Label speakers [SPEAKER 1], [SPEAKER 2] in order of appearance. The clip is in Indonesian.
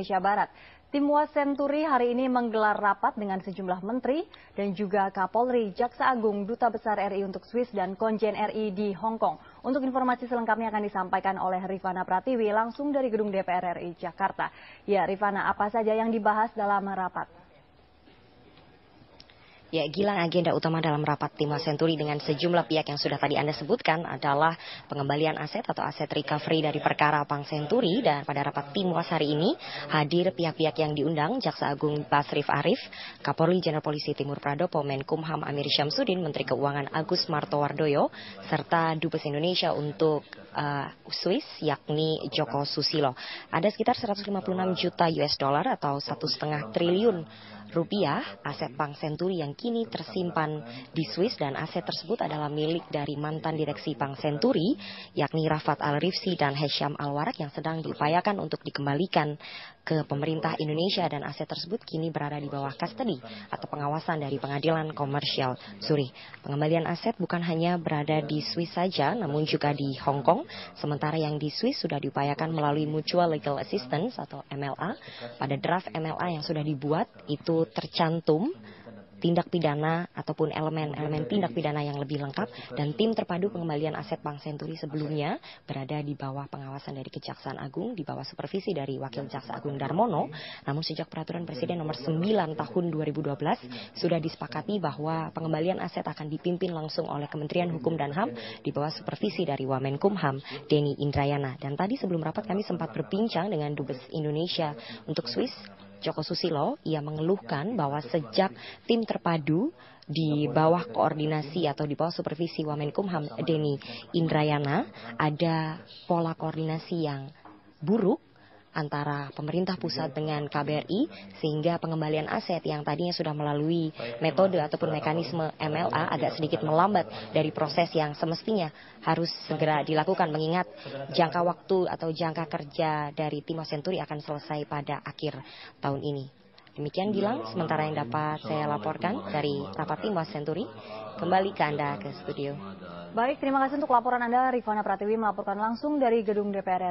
[SPEAKER 1] Indonesia Barat. Tim Wasenturi hari ini menggelar rapat dengan sejumlah menteri dan juga Kapolri, Jaksa Agung, Duta Besar RI untuk Swiss dan Konjen RI di Hong Kong. Untuk informasi selengkapnya akan disampaikan oleh Rifana Pratiwi langsung dari Gedung DPR RI Jakarta. Ya Rifana, apa saja yang dibahas dalam rapat?
[SPEAKER 2] Ya, Gilang agenda utama dalam rapat tim Senturi dengan sejumlah pihak yang sudah tadi Anda sebutkan adalah pengembalian aset atau aset recovery dari perkara Bank Senturi dan pada rapat tim hari ini hadir pihak-pihak yang diundang Jaksa Agung Basrif Arif, Kapolri Jenderal Polisi Timur Pradopo, Menkumham Amir Syamsuddin, Menteri Keuangan Agus Martowardoyo, serta Dubes Indonesia untuk uh, Swiss yakni Joko Susilo. Ada sekitar 156 juta US dollar atau satu setengah triliun rupiah aset Bank Senturi yang kini tersimpan di Swiss dan aset tersebut adalah milik dari mantan direksi Bank Senturi yakni Rafat Al-Rifsi dan Hesham Al-Warak yang sedang diupayakan untuk dikembalikan ke pemerintah Indonesia dan aset tersebut kini berada di bawah custody atau pengawasan dari pengadilan komersial Zurich. Pengembalian aset bukan hanya berada di Swiss saja namun juga di Hong Kong sementara yang di Swiss sudah diupayakan melalui Mutual Legal Assistance atau MLA. Pada draft MLA yang sudah dibuat itu tercantum tindak pidana ataupun elemen-elemen tindak pidana yang lebih lengkap dan tim terpadu pengembalian aset Bank Senturi sebelumnya berada di bawah pengawasan dari Kejaksaan Agung di bawah supervisi dari Wakil Jaksa Agung Darmono. Namun sejak peraturan Presiden nomor 9 tahun 2012 sudah disepakati bahwa pengembalian aset akan dipimpin langsung oleh Kementerian Hukum dan HAM di bawah supervisi dari Wamenkumham Denny Indrayana. Dan tadi sebelum rapat kami sempat berbincang dengan Dubes Indonesia untuk Swiss Joko Susilo, ia mengeluhkan bahwa sejak tim terpadu di bawah koordinasi atau di bawah supervisi Wamenkumham Denny Indrayana ada pola koordinasi yang buruk antara pemerintah pusat dengan KBRI sehingga pengembalian aset yang tadinya sudah melalui metode ataupun mekanisme MLA agak sedikit melambat dari proses yang semestinya harus segera dilakukan mengingat jangka waktu atau jangka kerja dari Timo Senturi akan selesai pada akhir tahun ini. Demikian Gilang, sementara yang dapat saya laporkan dari rapat tim Senturi. Kembali ke Anda ke studio.
[SPEAKER 1] Baik, terima kasih untuk laporan Anda. Rifana Pratiwi melaporkan langsung dari gedung DPR